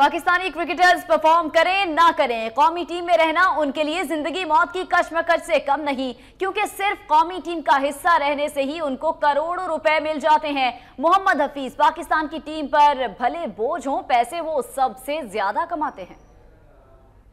Pakistani cricketers perform करें, ना करें। कौमी टीम में रहना उनके लिए ज़िंदगी मौत की कश्मकश से कम नहीं, क्योंकि सिर्फ़ कौमी टीम का हिस्सा रहने से ही उनको करोड़ों रुपए मिल जाते हैं। मोहम्मद हफीज, पाकिस्तान की टीम पर भले बोझ हो, पैसे वो सबसे ज़्यादा कमाते हैं।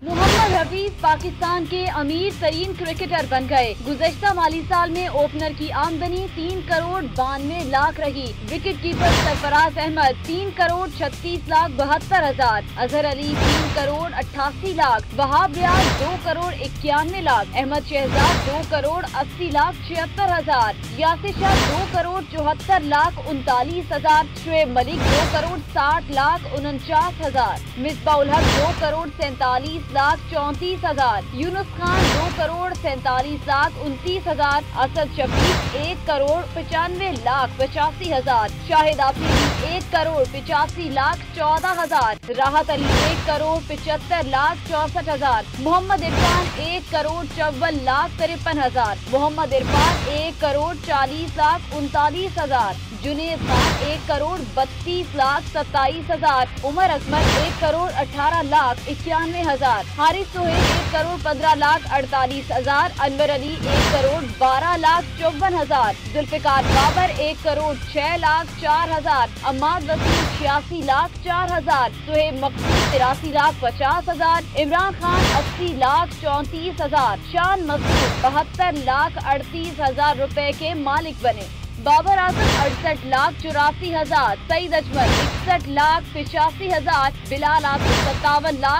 मोहम्मद हफीज पाकिस्तान के अमीर तरीन क्रिकेटर बन गए। गुजश्ता माली साल में ओपनर की आमदनी तीन करोड़ बानवे लाख रही। विकेट कीपर सरफराज अहमद तीन करोड़ छत्तीस लाख बहत्तर हज़ार। अजहर अली तीन करोड़ अट्ठासी लाख। वहाब रियाज दो करोड़ इक्यानवे लाख। अहमद शहजाद दो करोड़ अस्सी लाख छिहत्तर हज़ार। यासिर शाह दो करोड़ चौहत्तर लाख उनतालीस हज़ार। शुएब मलिक दो करोड़ साठ लाख उनचास हज़ार। मिसबाउल हक दो करोड़ सैतालीस लाख चौंतीस हज़ार, यूनुस खान दो करोड़ सैतालीस लाख उनतीस हज़ार, असद शफीक एक करोड़ पचानवे लाख पचासी हज़ार, शाहिद आफरीदी एक करोड़ पिचासी लाख चौदह हज़ार, राहत अली एक करोड़ पिचहत्तर लाख चौसठ हज़ार, मोहम्मद इरफान एक करोड़ चौवन लाख तिरपन हज़ार, मोहम्मद इरफान एक करोड़ चालीस लाख उनतालीस हज़ार, जुनेद खान एक करोड़ बत्तीस लाख सत्ताईस हज़ार, उमर अकमल एक करोड़ अठारह लाख इक्यानवे हज़ार हारिस सोहेल एक करोड़ पंद्रह लाख अड़तालीस हज़ार, अनवर अली एक करोड़ बारह लाख चौवन हज़ार, जुल्फिकार बाबर एक करोड़ छह लाख चार हज़ार अम्माद वसीम छियासी लाख चार हज़ार, सुहेब मकसूद तिरासी लाख पचास हज़ार, इमरान खान अस्सी लाख चौंतीस हज़ार, शान मकसूद बहत्तर लाख अड़तीस हज़ार रुपए के मालिक बने। बाबर आज़म अड़सठ लाख चौरासी हज़ार, सईद अजमल इकसठ लाख पिचासी हज़ार, बिलाल आज़म सत्तावन लाख